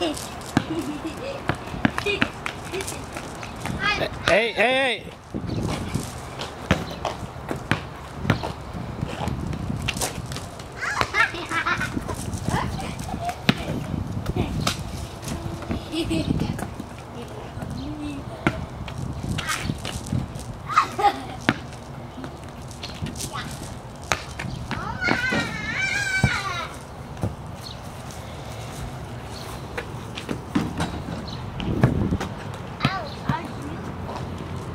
hey, hey, hey! Hehehe